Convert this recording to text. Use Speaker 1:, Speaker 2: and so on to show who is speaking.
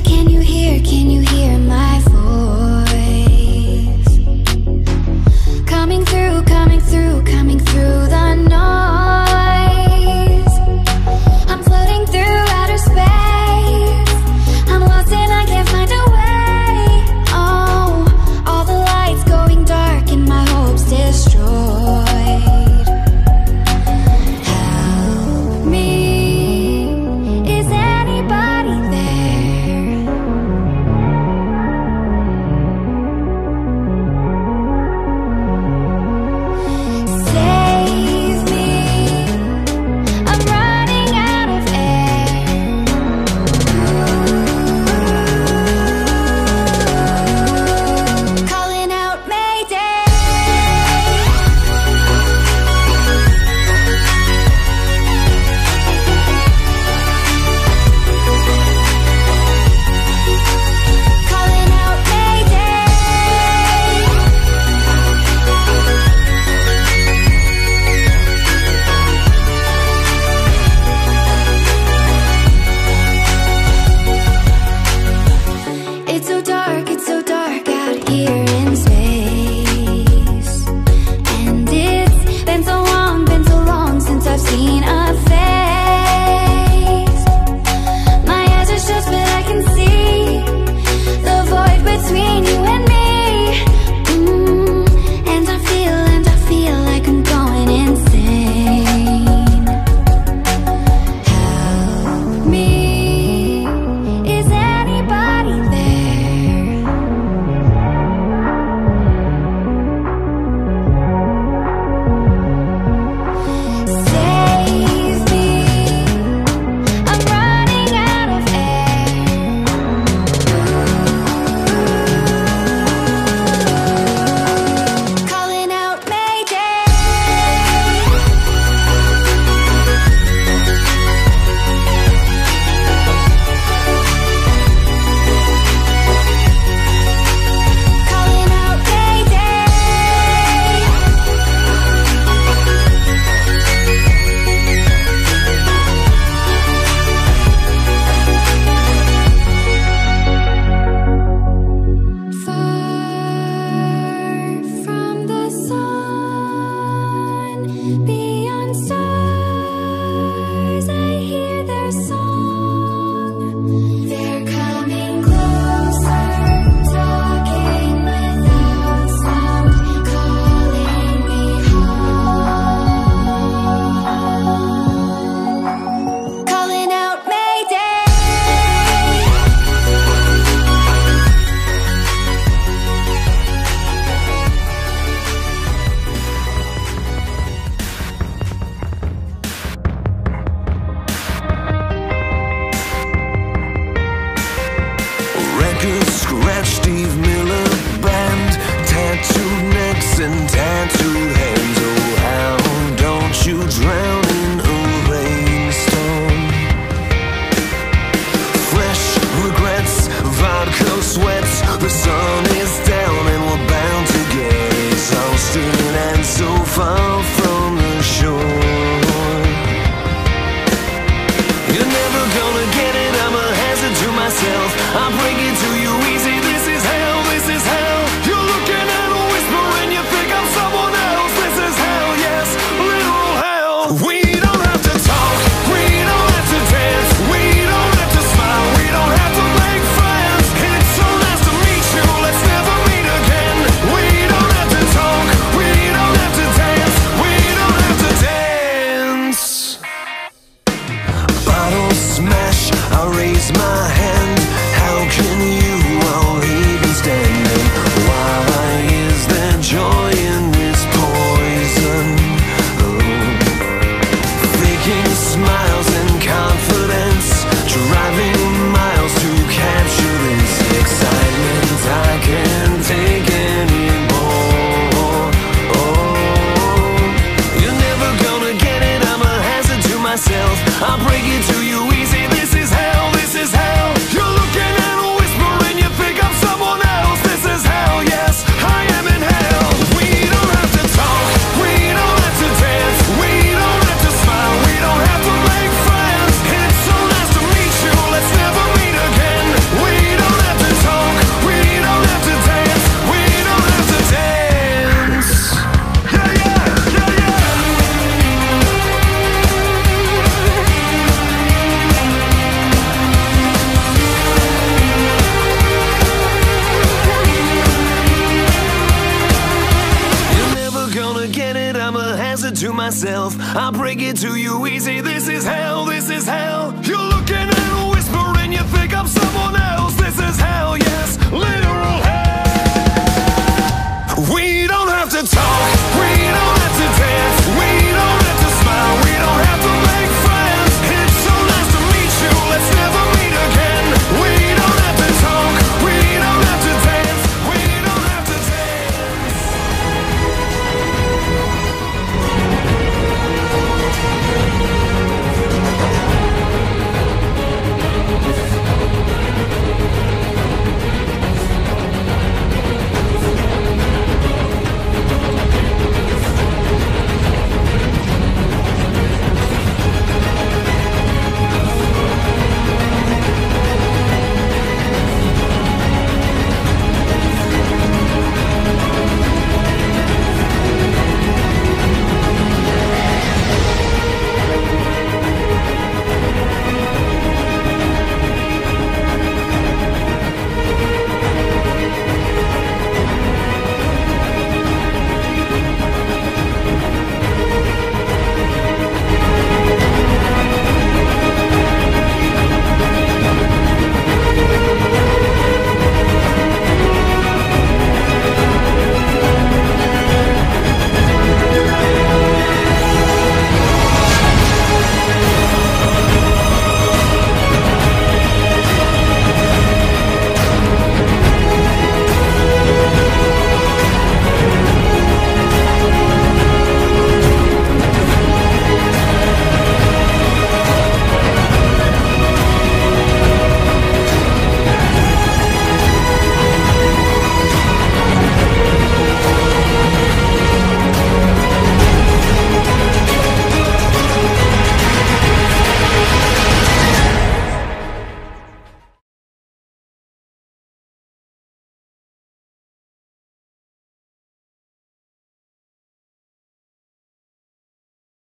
Speaker 1: can you hear, can you hear my I'm breaking to you easy. This is hell, this is hell. You're looking at a you think I'm someone else. This is hell, yes, hell. We don't have to talk, we don't have to dance, we don't have to smile, we don't have to make friends. It's so nice to meet you, let's never meet again. We don't have to talk, we don't have to dance, we don't have to dance. Bottle smash, I raise my targets myself. I'll break it to you easy. This is hell.